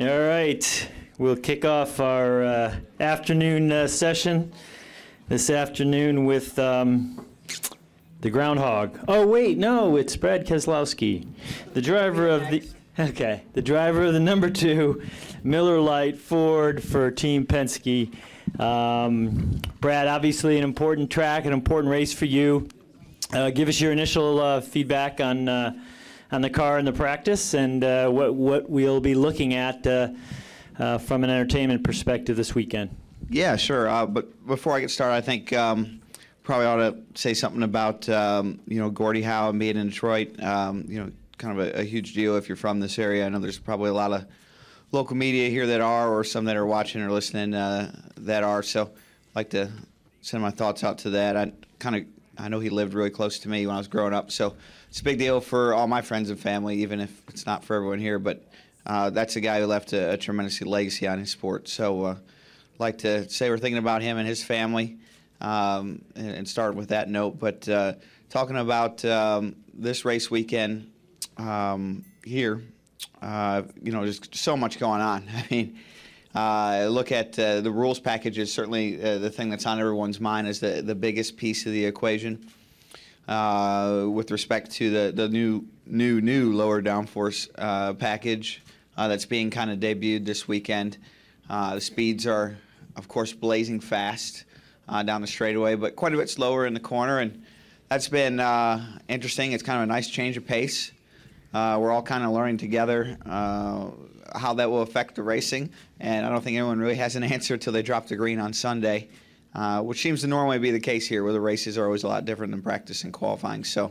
All right, we'll kick off our uh, afternoon uh, session this afternoon with um, the groundhog. Oh wait, no, it's Brad Keselowski, the driver of the. Okay, the driver of the number two Miller Lite Ford for Team Penske. Um, Brad, obviously an important track, an important race for you. Uh, give us your initial uh, feedback on uh, on the car and the practice, and uh, what what we'll be looking at uh, uh, from an entertainment perspective this weekend. Yeah, sure. Uh, but before I get started, I think um, probably ought to say something about um, you know Gordie Howe and being in Detroit. Um, you know, kind of a, a, huge deal if you're from this area. I know there's probably a lot of local media here that are, or some that are watching or listening uh, that are. So, I'd like to send my thoughts out to that. I kind of I know he lived really close to me when I was growing up, so it's a big deal for all my friends and family, even if it's not for everyone here. But uh, that's a guy who left a, a, tremendous legacy on his sport. So, uh, like to say we're thinking about him and his family, um, and, and, start with that note. But uh, talking about um, this race weekend um, here, uh, you know, there's so much going on. I mean. Uh, look at uh, the rules package is certainly uh, the thing that's on everyone's mind is the, the biggest piece of the equation uh, with respect to the, the new new new lower downforce uh, package uh, that's being kind of debuted this weekend. the speeds are of course blazing fast down the straightaway, but quite a bit slower in the corner, and that's been interesting. It's kind of a nice change of pace. We're all kind of learning together how that will affect the racing, and I don't think anyone really has an answer until they drop the green on Sunday, uh, which seems to normally be the case here, where the races are always a lot different than practice and qualifying. So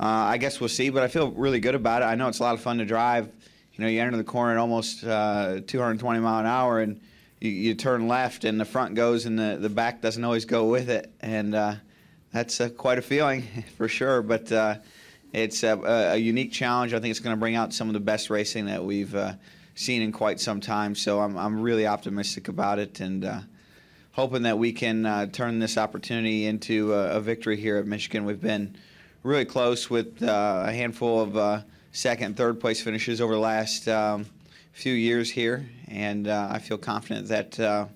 uh, I guess we'll see, but I feel really good about it. I know it's a lot of fun to drive. You know, you enter the corner at almost uh, 220 mile an hour, and you, you, turn left, and the front goes, and the, the back doesn't always go with it, and uh, that's uh, quite a feeling for sure. But uh, it's a, a, unique challenge. I think it's going to bring out some of the best racing that we've uh, seen in quite some time. So I'm, I'm really optimistic about it and uh, hoping that we can uh, turn this opportunity into a, a, victory here at Michigan. We've been really close with uh, a handful of uh, second and third place finishes over the last um, few years here, and uh, I feel confident that uh,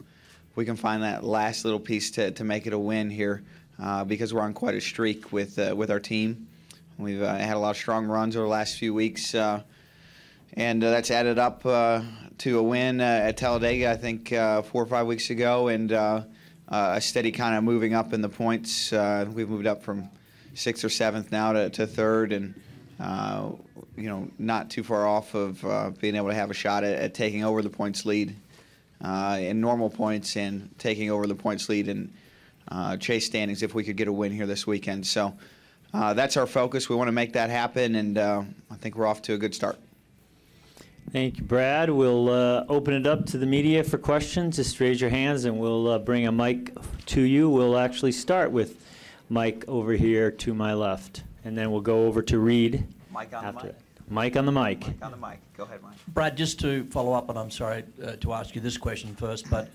we can find that last little piece to, to make it a win here because we're on quite a streak with, with our team. We've had a lot of strong runs over the last few weeks and uh, that's added up uh, to a win uh, at Talladega, I think, uh, four or five weeks ago, and uh, uh, a steady kind of moving up in the points. we've moved up from sixth or seventh now to, to third, and you know, not too far off of being able to have a shot at, at taking over the points lead in normal points and taking over the points lead in chase standings if we could get a win here this weekend. So. That's our focus. We want to make that happen, and I think we're off to a good start. Thank you, Brad. We'll uh, open it up to the media for questions. Just raise your hands and we'll uh, bring a mic to you. We'll actually start with Mike over here to my left, and then we'll go over to Reid. Mike on after the mic. Mike on the mic. Mike on the mic. Go ahead, Mike. Brad, just to follow up, and I'm sorry uh, to ask you this question first, but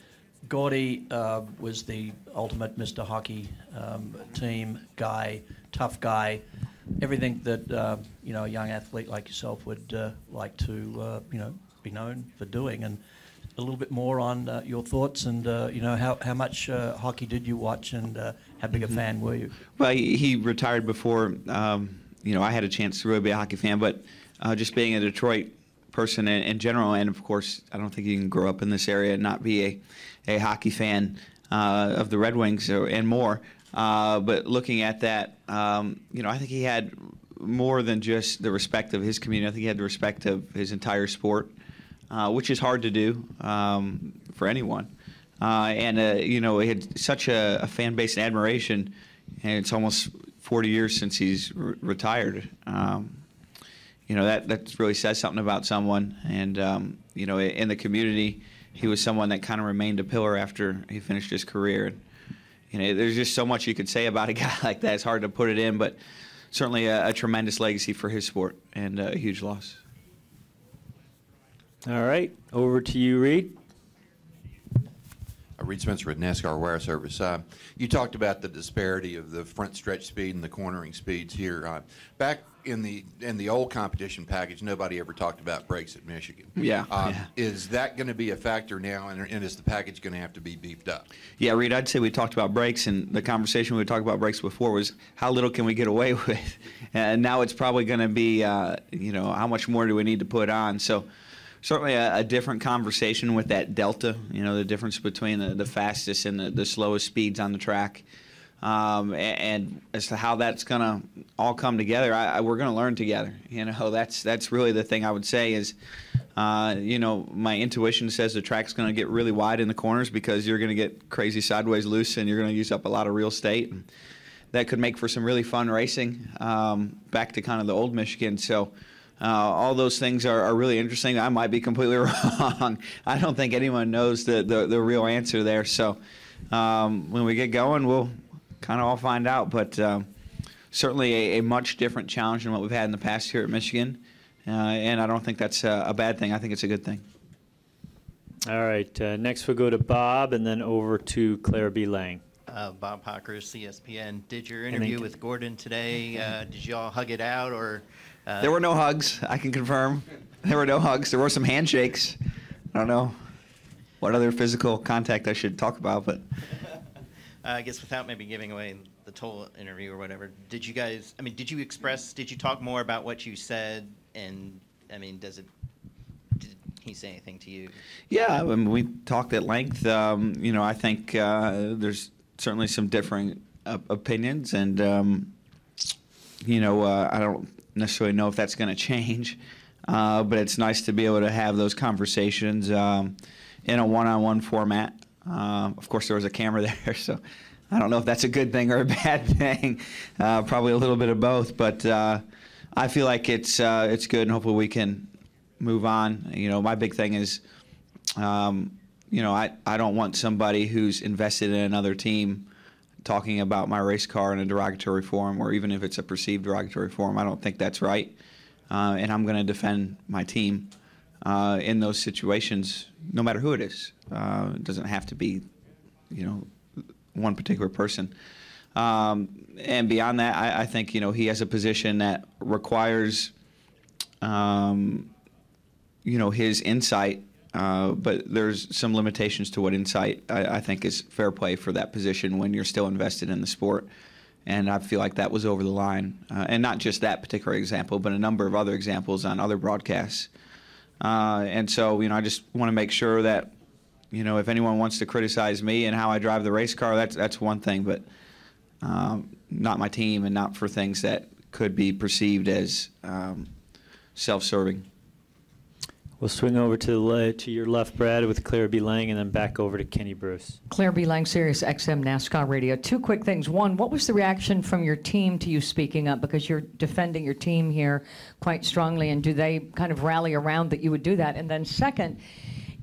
Gordie uh, was the ultimate Mr. Hockey um, team guy, tough guy everything that uh, you know a young athlete like yourself would uh, like to uh, you know be known for doing, and a little bit more on uh, your thoughts and uh, you know how how much uh, hockey did you watch and how big a mm-hmm. fan were you? Well, he, he retired before um, you know I had a chance to really be a hockey fan, but just being a Detroit person in, in, general, and of course I don't think you can grow up in this area and not be a a hockey fan. of the Red Wings or, and more, uh, but looking at that, um, you know, I think he had more than just the respect of his community. I think he had the respect of his entire sport, uh, which is hard to do um, for anyone. Uh, and uh, you know, he had such a, a, fan base and admiration, and it's almost 40 years since he's re- retired. Um, you know, that that really says something about someone. And um, you know, in the community, he was someone that kind of remained a pillar after he finished his career you know, there's just so much you could say about a guy like that. It's hard to put it in, but certainly a, a tremendous legacy for his sport and a huge loss. All right, over to you, Reid. Reid Spencer with NASCAR Wire Service. Uh, you talked about the disparity of the front stretch speed and the cornering speeds here. Uh, back in the in the old competition package, nobody ever talked about brakes at Michigan. Yeah, Uh, yeah. Is that going to be a factor now, and, and is the package going to have to be beefed up? Yeah, Reid, I'd say we talked about brakes, and the conversation we talked about brakes before was how little can we get away with, and now it's probably going to be, uh, you know, how much more do we need to put on? So, certainly a, a different conversation with that delta, you know, the difference between the, the fastest and the, the slowest speeds on the track. Um, and, as to how that's going to all come together, I, I, we're going to learn together. You know, that's that's really the thing I would say is, uh, you know, my intuition says the track's going to get really wide in the corners because you're going to get crazy sideways loose and you're going to use up a lot of real estate. And that could make for some really fun racing um, back to kind of the old Michigan. So. Uh, all those things are, are really interesting. I might be completely wrong. I don't think anyone knows the, the, the real answer there. So um, when we get going, we'll kind of all find out. But um, certainly a, a much different challenge than what we've had in the past here at Michigan. Uh, and I don't think that's a, a bad thing. I think it's a good thing. All right, uh, next we'll go to Bob and then over to Claire B. Lang. Uh, Bob Pockrass, ESPN. Did your interview with Gordon today? Uh, did you all hug it out, or uh, There were no hugs, I can confirm. There were no hugs. There were some handshakes. I don't know what other physical contact I should talk about, but uh, I guess without maybe giving away the toll interview or whatever, did you guys? I mean, did you express? Did you talk more about what you said? And I mean, does it? Did he say anything to you? Yeah, I mean, we talked at length. Um, you know, I think uh, there's certainly some differing uh, opinions, and um, you know, uh, I don't necessarily know if that's going to change, uh, but it's nice to be able to have those conversations um, in a one-on-one format. Um, of course, there was a camera there, so I don't know if that's a good thing or a bad thing. Uh, probably a little bit of both, but uh, I feel like it's uh, it's good, and hopefully we can move on. You know, my big thing is, um, you know, I, I don't want somebody who's invested in another team talking about my race car in a derogatory form, or even if it's a perceived derogatory form. I don't think that's right, uh, and I'm going to defend my team uh, in those situations, no matter who it is. Uh, it doesn't have to be, you know, one particular person. Um, and beyond that, I, I think you know he has a position that requires um, you know his insight, uh, but there's some limitations to what insight I, I think is fair play for that position when you're still invested in the sport. And I feel like that was over the line, uh, and not just that particular example, but a number of other examples on other broadcasts. Uh, and so, you know, I just want to make sure that, you know, if anyone wants to criticize me and how I drive the race car, that's that's one thing, but um, not my team, and not for things that could be perceived as um, self-serving. We'll swing over to the le- to your left, Brad, with Claire B. Lang, and then back over to Kenny Bruce. Claire B. Lang, Sirius XM NASCAR Radio. Two quick things. One, what was the reaction from your team to you speaking up? Because you're defending your team here quite strongly, and do they kind of rally around that you would do that? And then, second,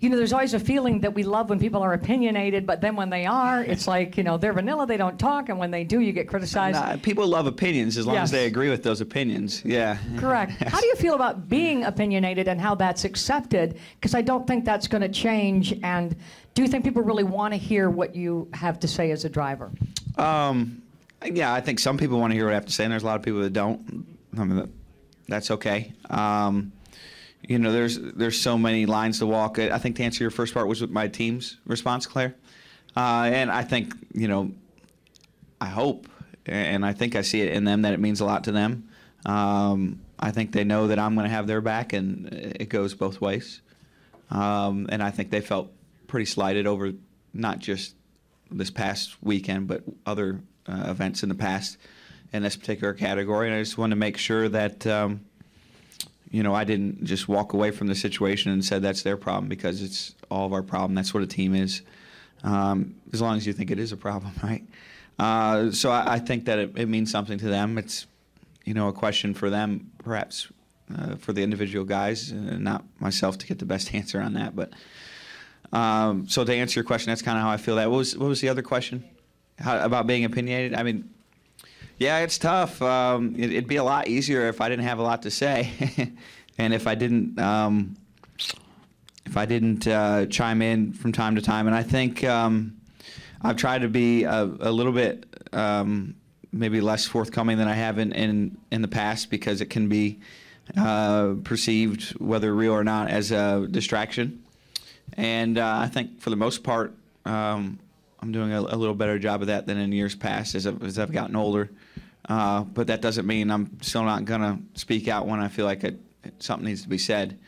you know, there's always a feeling that we love when people are opinionated, but then when they are, it's like, you know, they're vanilla, they don't talk, and when they do, you get criticized. Nah, people love opinions as long as they agree with those opinions. Yeah. Correct. How do you feel about being opinionated and how that's accepted? Because I don't think that's going to change. And do you think people really want to hear what you have to say as a driver? Um, yeah, I think some people want to hear what I have to say, and there's a lot of people that don't. I mean, that's okay. Um, you know, there's there's so many lines to walk. I think to answer your first part was with my team's response, Claire, uh, and I think you know, I hope, and I think I see it in them that it means a lot to them. Um, I think they know that I'm going to have their back, and it goes both ways. Um, and I think they felt pretty slighted over not just this past weekend, but other uh, events in the past in this particular category. And I just wanted to make sure that, um, you know, I didn't just walk away from the situation and said that's their problem because it's all of our problem. That's what a team is, um, as long as you think it is a problem, right? Uh, so I, I think that it, it means something to them. It's, you know, a question for them, perhaps uh, for the individual guys, and not myself to get the best answer on that. But um, so to answer your question, that's kind of how I feel. That what was what was the other question how, about being opinionated? I mean, yeah, it's tough. Um, it, it'd be a lot easier if I didn't have a lot to say, and if I didn't. Um, if I didn't uh, chime in from time to time. And I think um, I've tried to be a, a little bit um, maybe less forthcoming than I have in, in, in the past because it can be uh, perceived, whether real or not, as a distraction. And uh, I think for the most part, um, I'm doing a, a, little better job of that than in years past as I've, as I've gotten older. Uh, but that doesn't mean I'm still not going to speak out when I feel like it, something needs to be said.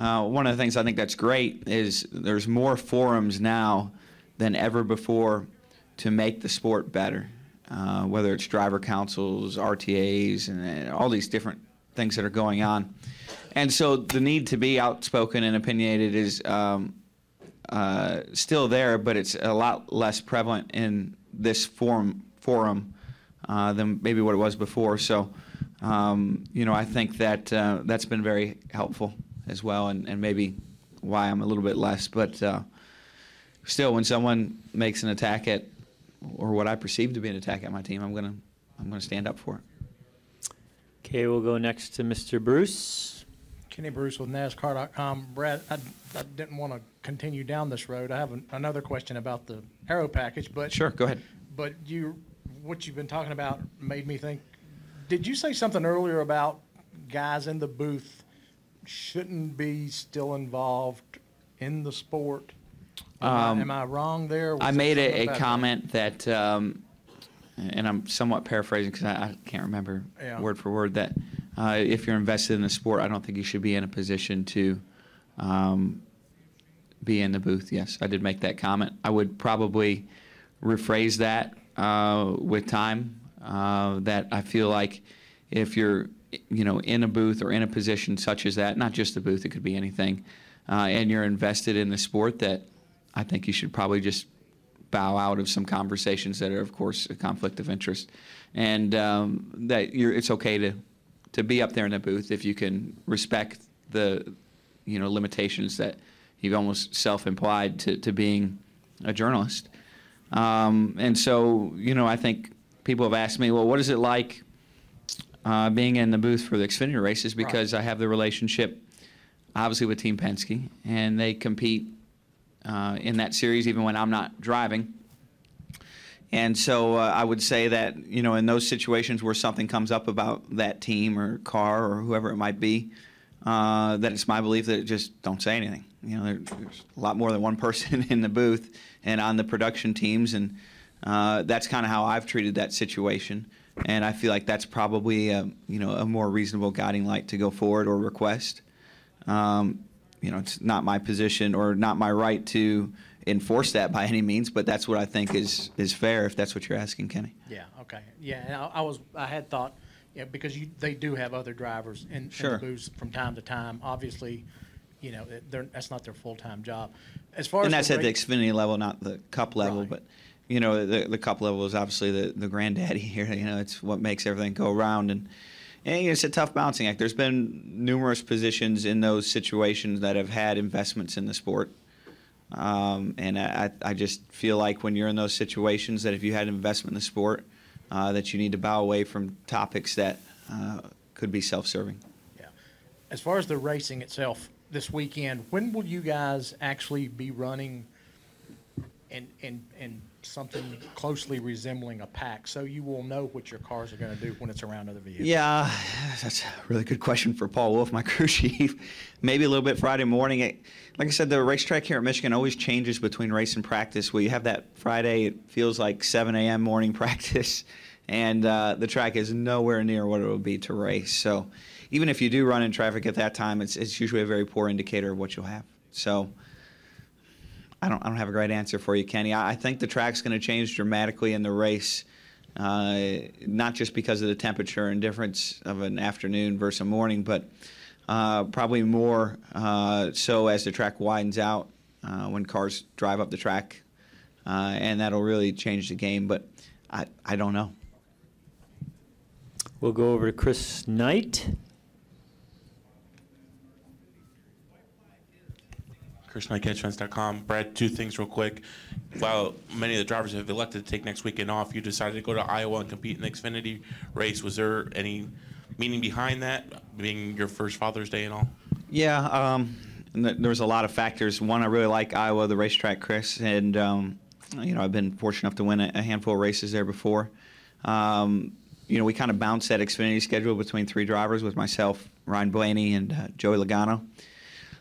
Uh, one of the things I think that's great is there's more forums now than ever before to make the sport better, uh, whether it's driver councils, RTAs, and, and all these different things that are going on. And so the need to be outspoken and opinionated is um, uh, still there, but it's a lot less prevalent in this forum forum uh, than maybe what it was before. So, um, you know, I think that uh, that's been very helpful as well, and, and maybe why I'm a little bit less. But uh, still, when someone makes an attack at, or what I perceive to be an attack at my team, I'm gonna I'm gonna stand up for it. Okay, we'll go next to Mr. Bruce. Kenny Bruce with NASCAR.com. Brad, I, I didn't want to continue down this road. I have an, another question about the aero package, but Sure, go ahead. But you, what you've been talking about made me think. Did you say something earlier about guys in the booth shouldn't be still involved in the sport? Am, Um, I, am I wrong there? Was I made a, a about that? comment that, um, and I'm somewhat paraphrasing because I, I can't remember Yeah. word for word that uh, if you're invested in the sport, I don't think you should be in a position to um, be in the booth. Yes, I did make that comment. I would probably rephrase that uh, with time. Uh, that I feel like if you're, you know, in a booth or in a position such as that, not just the booth, it could be anything, uh, and you're invested in the sport, that I think you should probably just bow out of some conversations that are, of course, a conflict of interest, and um, that it's okay to to be up there in the booth if you can respect the, you know, limitations that you've almost self-implied to, to being a journalist. Um, and so, you know, I think people have asked me, well, what is it like uh, being in the booth for the Xfinity races? Because I have the relationship, obviously, with Team Penske, and they compete uh, in that series even when I'm not driving. And so uh, I would say that, you know, in those situations where something comes up about that team or car or whoever it might be, uh, that it's my belief that it just don't say anything. You know, there, there's a lot more than one person in the booth and on the production teams, and uh, that's kind of how I've treated that situation. And I feel like that's probably, a, you know, a more reasonable guiding light to go forward or request. Um, you know, it's not my position or not my right to enforce that by any means, but that's what I think is is fair if that's what you're asking, Kenny. Yeah. Okay. Yeah. I, I was. I had thought. Yeah, because you, they do have other drivers in, in the booths from time to time. Obviously, you know, they're, that's not their full time job. As far And as that's at the Xfinity level, not the Cup level, Right. but you know, the the Cup level is obviously the the granddaddy here. You know, it's what makes everything go around and. And you know, it's a tough balancing act. There's been numerous positions in those situations that have had investments in the sport. Um, and I, I just feel like when you're in those situations, that if you had an investment in the sport, uh, that you need to bow away from topics that uh, could be self-serving. Yeah. As far as the racing itself this weekend, when will you guys actually be running and in, in something closely resembling a pack so you will know what your cars are going to do when it's around other vehicles? Yeah, that's a really good question for Paul Wolfe, my crew chief. Maybe a little bit Friday morning. It, like I said, the racetrack here at Michigan always changes between race and practice. Where you have that Friday, it feels like 7 a.m. morning practice, and uh, the track is nowhere near what it will be to race. So even if you do run in traffic at that time, it's, it's usually a very poor indicator of what you'll have. So I don't, I don't have a great answer for you, Kenny. I, I think the track's going to change dramatically in the race, uh, not just because of the temperature and difference of an afternoon versus a morning, but uh, probably more uh, so as the track widens out uh, when cars drive up the track, uh, and that'll really change the game. But I, I don't know. We'll go over to Chris Knight. CatchFence.com. Brad, two things real quick. While many of the drivers have elected to take next weekend off, you decided to go to Iowa and compete in the Xfinity race. Was there any meaning behind that, being your first Father's Day and all? Yeah, um, th- there was a lot of factors. One, I really like Iowa, the racetrack, Chris, and um, you know I've been fortunate enough to win a, a handful of races there before. Um, you know, we kind of bounced that Xfinity schedule between three drivers with myself, Ryan Blaney, and uh, Joey Logano.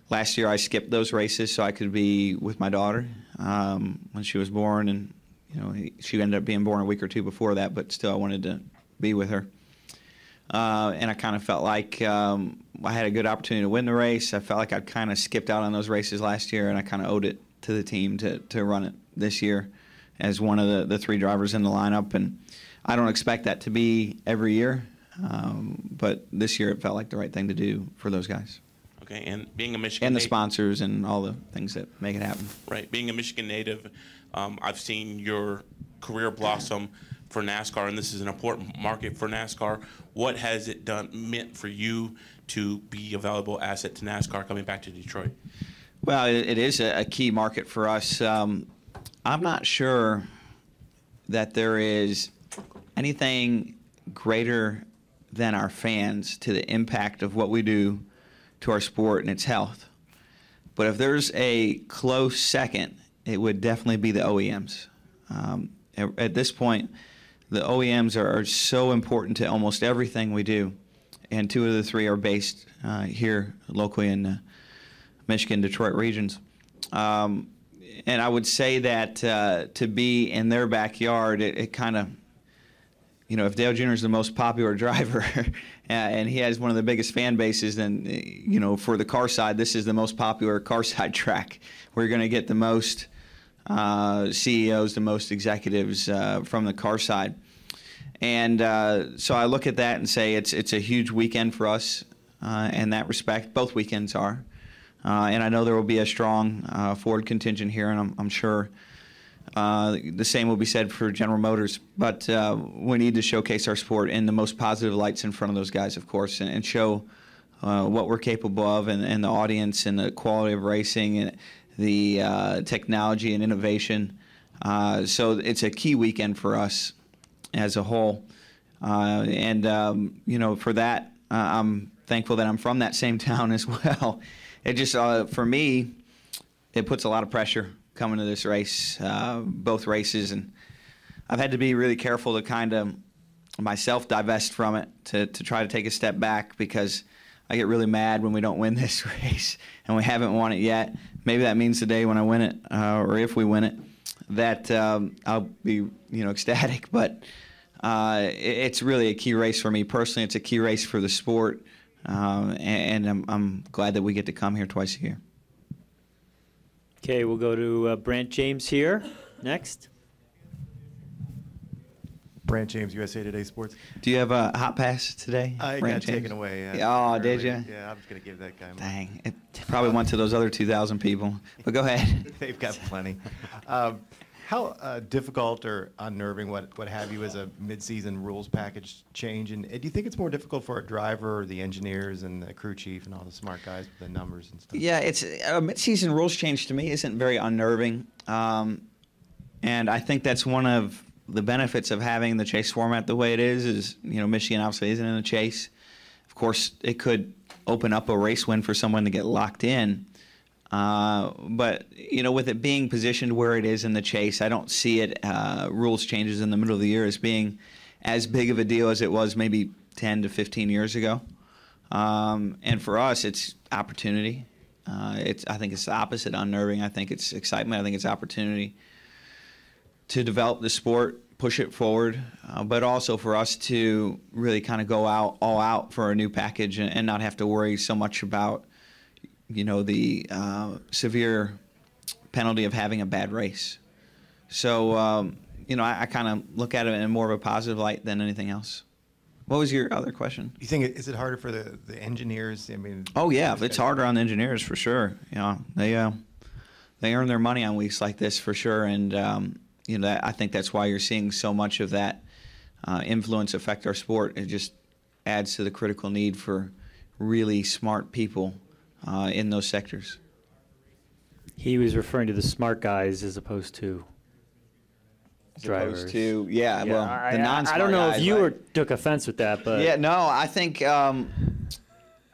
Last year, I skipped those races so I could be with my daughter um, when she was born, and you know she ended up being born a week or two before that, but still I wanted to be with her. Uh, and I kind of felt like um, I had a good opportunity to win the race. I felt like I'd kind of skipped out on those races last year, and I kind of owed it to the team to, to run it this year as one of the, the three drivers in the lineup. And I don't expect that to be every year, um, but this year it felt like the right thing to do for those guys Okay, and being a Michigan and the native- sponsors and all the things that make it happen. Right, being a Michigan native, um, I've seen your career blossom for NASCAR, and this is an important market for NASCAR. What has it done meant for you to be a valuable asset to NASCAR coming back to Detroit? Well, it, is a, a key market for us. Um, I'm not sure that there is anything greater than our fans to the impact of what we do to our sport and its health. But if there's a close second, it would definitely be the OEMs. Um, at, at this point, the OEMs are, are so important to almost everything we do, and two of the three are based uh, here locally in the Michigan, Detroit regions. Um, and I would say that uh, to be in their backyard, it, it kind of you know, if Dale Jr. is the most popular driver and he has one of the biggest fan bases, then, eh, you know, for the car side, this is the most popular car side track. We're going to get the most uh, CEOs, the most executives uh, from the car side. And uh, so I look at that and say it's, it's a huge weekend for us uh, in that respect. Both weekends are. Uh, and I know there will be a strong uh, Ford contingent here, and I'm, I'm sure uh, the same will be said for General Motors, but uh, we need to showcase our sport in the most positive lights in front of those guys, of course, and, and show uh, what we're capable of, and, and the audience, and the quality of racing, and the uh, technology and innovation. Uh, so it's a key weekend for us as a whole, and um, you know, for that, I'm thankful that I'm from that same town as well. It just, for me, it puts a lot of pressure coming to this race, uh, both races, and I've had to be really careful to kind of myself divest from it to, to try to take a step back because I get really mad when we don't win this race and we haven't won it yet. Maybe that means the day when I win it, uh, or if we win it, that um, I'll be you know ecstatic. But uh, it- it's really a key race for me personally. It's a key race for the sport, um, and, and I'm, I'm glad that we get to come here twice a year. Okay, we'll go to uh, Brant James here next. Brant James, USA Today Sports. Do you have a hot pass today? I Brant got James? taken away. Uh, Yeah, oh, did you? Yeah, I'm just gonna give that guy. my- Dang, it probably went to those other 2,000 people. But go ahead. They've got plenty. Um, how uh, difficult or unnerving, what what have you, is a mid-season rules package change? And, do you think it's more difficult for a driver, or the engineers, and the crew chief, and all the smart guys with the numbers and stuff? Yeah, it's a mid-season rules change to me isn't very unnerving, um, and I think that's one of the benefits of having the chase format the way it is. Is you know Michigan obviously isn't in a chase. Of course, it could open up a race win for someone to get locked in. Uh, but you know, with it being positioned where it is in the chase, I don't see it uh, rules changes in the middle of the year as being as big of a deal as it was maybe 10 to 15 years ago. Um, and for us, it's opportunity. Uh, it's I think it's the opposite unnerving. I think it's excitement. I think it's opportunity to develop the sport, push it forward, uh, but also for us to really kind of go out all out for a new package and, and not have to worry so much about, you know, the uh, severe penalty of having a bad race. So, um, you know, I, I kind of look at it in more of a positive light than anything else. What was your other question? You think is it harder for the, the engineers? I mean, Oh yeah, it's harder on the engineers for sure. You know, they uh, they earn their money on weeks like this for sure, and um, you know that, I think that's why you're seeing so much of that uh, influence affect our sport. It just adds to the critical need for really smart people uh, in those sectors. He was referring to the smart guys as opposed to As drivers. opposed to yeah, well, I, the non-smart I don't know guys, if you like- were, took offense with that, but yeah, no, I think um,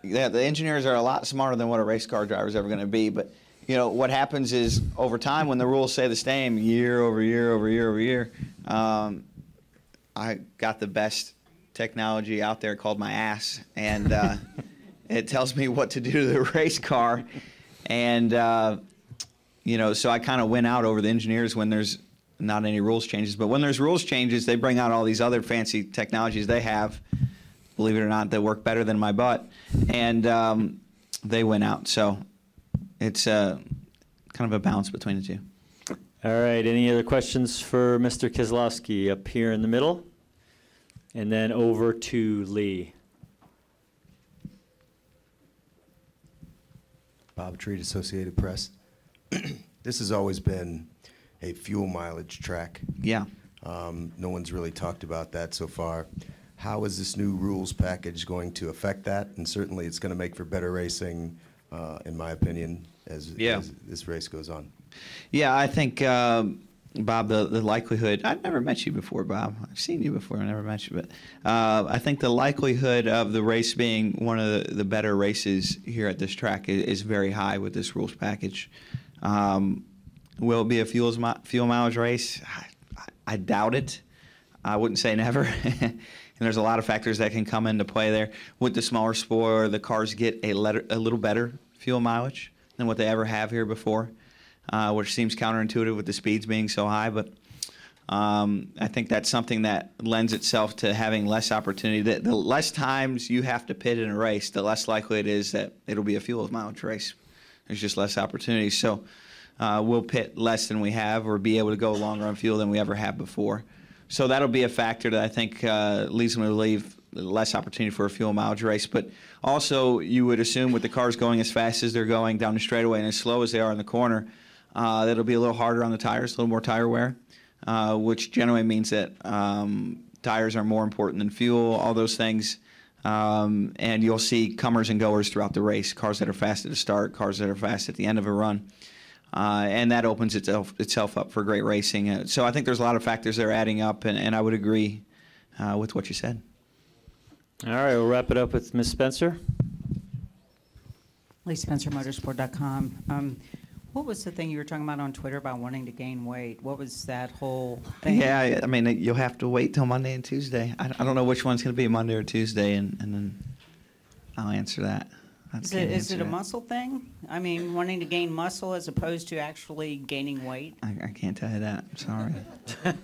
yeah, the engineers are a lot smarter than what a race car driver is ever going to be. But you know what happens is over time, when the rules stay the same, year over year over year over year, um, I got the best technology out there called my ass, and uh, it tells me what to do to the race car, and uh, you know, so I kind of win out over the engineers when there's not any rules changes. But when there's rules changes, they bring out all these other fancy technologies they have. Believe it or not, that work better than my butt, and um, they win out. So it's uh, kind of a balance between the two. All right, any other questions for Mr. Keselowski up here in the middle? And then over to Lee. Bob Treat, Associated Press. this has always been a fuel mileage track. Yeah. Um, no one's really talked about that so far. How is this new rules package going to affect that? And certainly, it's going to make for better racing, uh, in my opinion, as, Yeah. as this race goes on. Yeah, I think um, Bob, the, the likelihood. I've never met you before, Bob. I've seen you before. I never met you, but uh, I think the likelihood of the race being one of the, the better races here at this track is, is very high with this rules package. Um, will it be a fuels fuel mileage race? I, I, doubt it. I wouldn't say never. and there's a lot of factors that can come into play there. With the smaller spoiler, the cars get a, letter, a little better fuel mileage than what they ever have here before, uh, which seems counterintuitive with the speeds being so high. But um, I think that's something that lends itself to having less opportunity. The, the less times you have to pit in a race, the less likely it is that it'll be a fuel mileage race. There's just less opportunity. So uh, we'll pit less than we have or be able to go longer on fuel than we ever have before. So that'll be a factor that I think uh, leads me to leave less opportunity for a fuel mileage race. But also, you would assume with the cars going as fast as they're going down the straightaway and as slow as they are in the corner, uh, that'll be a little harder on the tires, a little more tire wear, uh, which generally means that um, tires are more important than fuel, all those things. Um, and you'll see comers and goers throughout the race cars that are fast at the start, cars that are fast at the end of a run. Uh, and that opens itself, itself up for great racing. Uh, so I think there's a lot of factors that are adding up, and, and I would agree uh, with what you said. All right, we'll wrap it up with Ms. Spencer. Lee Spencer, Motorsport.com. Um, what was the thing you were talking about on Twitter about wanting to gain weight? What was that whole thing? Yeah, I- I mean, you'll have to wait till Monday and Tuesday. I, I don't know which one's going to be Monday or Tuesday, and, and then I'll answer that. I Is it, is it a that. muscle thing? I mean, wanting to gain muscle as opposed to actually gaining weight? I, I can't tell you that. I'm sorry.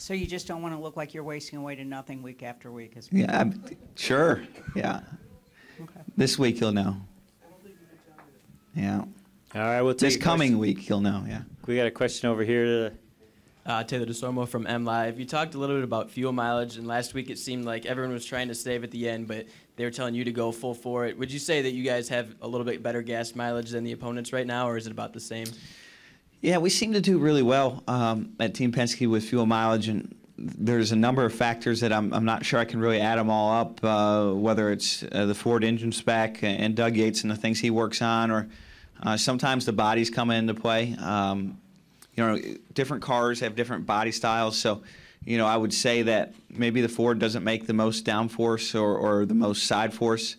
So you just don't want to look like you're wasting away to nothing week after week? Is yeah, I'm, sure. Yeah. Okay. This week you'll know. Yeah. All right, we'll take This coming question. week you'll know. Yeah. We got a question over here. To, Uh, Taylor DesOrmeau from MLive. You talked a little bit about fuel mileage, and last week it seemed like everyone was trying to save at the end, but they were telling you to go full for it. Would you say that you guys have a little bit better gas mileage than the opponents right now, or is it about the same? Yeah, we seem to do really well um, at Team Penske with fuel mileage, and there's a number of factors that I'm, I'm not sure I can really add them all up. Uh, whether it's uh, the Ford engine spec and Doug Yates and the things he works on, or uh, sometimes the bodies come into play. Um, you know, different cars have different body styles, so you know I would say that maybe the Ford doesn't make the most downforce or, or the most side force,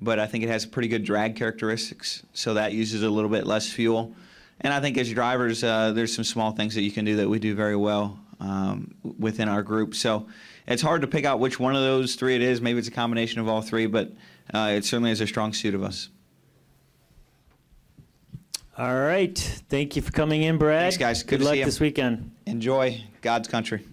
but I think it has pretty good drag characteristics, so that uses a little bit less fuel. And I think as drivers, uh, there's some small things that you can do that we do very well um, within our group. So it's hard to pick out which one of those three it is. Maybe it's a combination of all three, but uh, it certainly is a strong suit of us. All right, thank you for coming in, Brad. Thanks, guys. Good Good luck this weekend. Enjoy God's country.